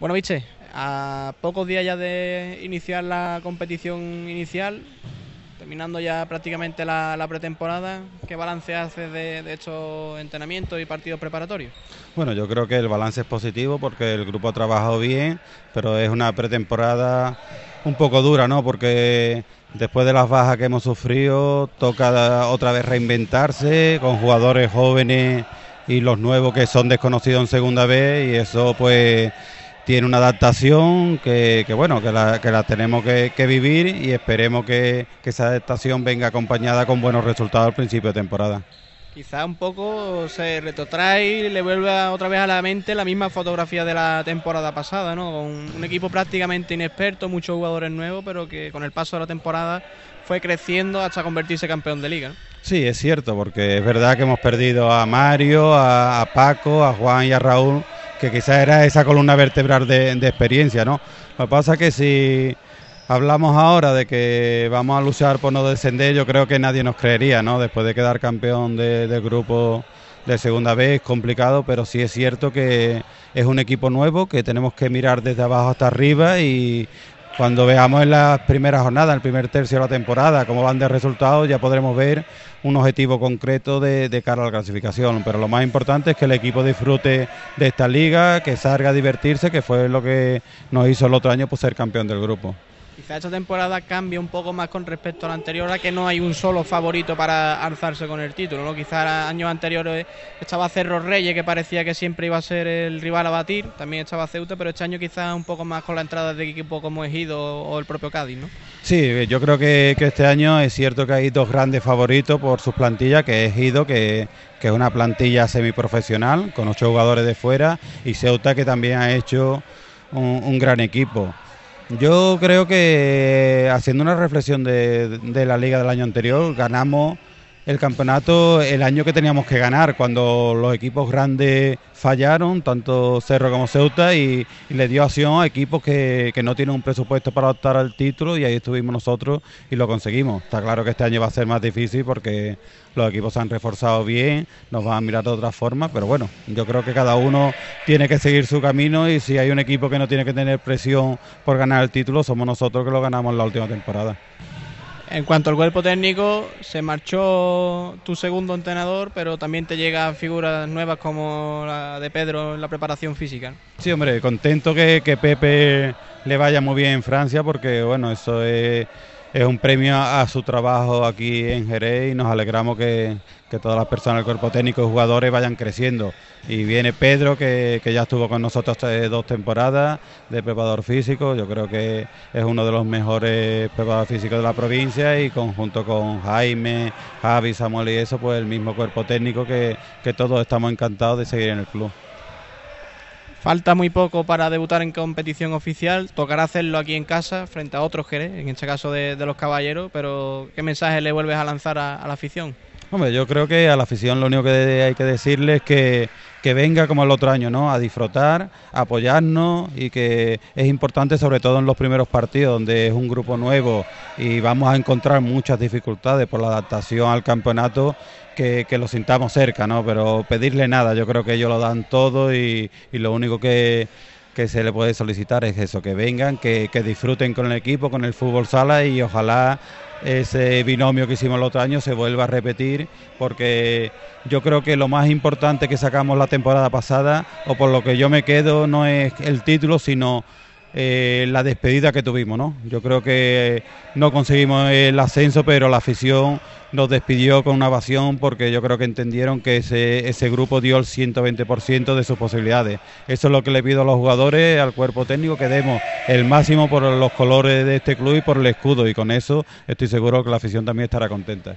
Bueno, viste, a pocos días ya de iniciar la competición inicial, terminando ya prácticamente la, pretemporada, ¿qué balance hace de, estos entrenamientos y partidos preparatorios? Bueno, yo creo que el balance es positivo porque el grupo ha trabajado bien, pero es una pretemporada un poco dura, ¿no? Porque después de las bajas que hemos sufrido, toca otra vez reinventarse con jugadores jóvenes y los nuevos que son desconocidos en segunda vez y eso pues tiene una adaptación que, bueno, que la, que la tenemos que, vivir y esperemos que, esa adaptación venga acompañada con buenos resultados al principio de temporada. Quizá un poco se retrotrae y le vuelve otra vez a la mente la misma fotografía de la temporada pasada, ¿no? Con un equipo prácticamente inexperto, muchos jugadores nuevos, pero que con el paso de la temporada fue creciendo hasta convertirse campeón de liga. Sí, es cierto, porque es verdad que hemos perdido a Mario, a Paco, a Juan y a Raúl que quizás era esa columna vertebral de, experiencia, ¿no? Lo que pasa es que si hablamos ahora de que vamos a luchar por no descender, yo creo que nadie nos creería, ¿no? Después de quedar campeón del grupo de segunda vez, es complicado, pero sí es cierto que es un equipo nuevo, que tenemos que mirar desde abajo hasta arriba y cuando veamos en las primeras jornadas, en el primer tercio de la temporada, cómo van de resultados, ya podremos ver un objetivo concreto de, cara a la clasificación. Pero lo más importante es que el equipo disfrute de esta liga, que salga a divertirse, que fue lo que nos hizo el otro año pues, ser campeón del grupo. Quizá esta temporada cambia un poco más con respecto a la anterior, a que no hay un solo favorito para alzarse con el título. ¿no? Quizá años anteriores estaba Cerro Reyes, que parecía que siempre iba a ser el rival a batir, también estaba Ceuta, pero este año quizá un poco más con la entrada de equipo como Ejido o el propio Cádiz. ¿no? Sí, yo creo que, este año es cierto que hay dos grandes favoritos por sus plantillas, que es Ejido, que, es una plantilla semiprofesional, con ocho jugadores de fuera, y Ceuta, que también ha hecho un gran equipo. Yo creo que haciendo una reflexión de, la liga del año anterior, ganamos el campeonato el año que teníamos que ganar, cuando los equipos grandes fallaron, tanto Cerro como Ceuta, y, le dio acción a equipos que, no tienen un presupuesto para optar al título, y ahí estuvimos nosotros y lo conseguimos. Está claro que este año va a ser más difícil porque los equipos se han reforzado bien, nos van a mirar de otra forma, pero bueno, yo creo que cada uno tiene que seguir su camino y si hay un equipo que no tiene que tener presión por ganar el título, somos nosotros que lo ganamos la última temporada. En cuanto al cuerpo técnico, se marchó tu segundo entrenador, pero también te llegan figuras nuevas como la de Pedro en la preparación física. Sí, hombre, contento que, que Pepe le vaya muy bien en Francia, porque bueno, eso es es un premio a, su trabajo aquí en Jerez y nos alegramos que, todas las personas del cuerpo técnico y jugadores vayan creciendo. Y viene Pedro, que, ya estuvo con nosotros dos temporadas de preparador físico, yo creo que es uno de los mejores preparadores físicos de la provincia y conjunto con Jaime, Javi, Samuel y eso, pues el mismo cuerpo técnico que, que todos estamos encantados de seguir en el club. Falta muy poco para debutar en competición oficial. Tocará hacerlo aquí en casa frente a otros Jerez, en este caso de, los caballeros. Pero, ¿qué mensaje le vuelves a lanzar a, la afición? Hombre, yo creo que a la afición lo único que hay que decirle es que, que venga como el otro año, ¿no? A disfrutar, a apoyarnos y que es importante sobre todo en los primeros partidos donde es un grupo nuevo y vamos a encontrar muchas dificultades por la adaptación al campeonato que, lo sintamos cerca, ¿no? Pero pedirle nada, yo creo que ellos lo dan todo y, lo único que, se le puede solicitar es eso, que vengan, que, disfruten con el equipo, con el fútbol sala y ojalá ese binomio que hicimos el otro año se vuelva a repetir, porque yo creo que lo más importante que sacamos la temporada pasada, o por lo que yo me quedo, no es el título, sino eh, la despedida que tuvimos, ¿no? Yo creo que no conseguimos el ascenso, pero la afición nos despidió con una ovación porque yo creo que entendieron que ese, ese grupo dio el 120% de sus posibilidades. Eso es lo que le pido a los jugadores, al cuerpo técnico, que demos el máximo por los colores de este club y por el escudo y con eso estoy seguro que la afición también estará contenta.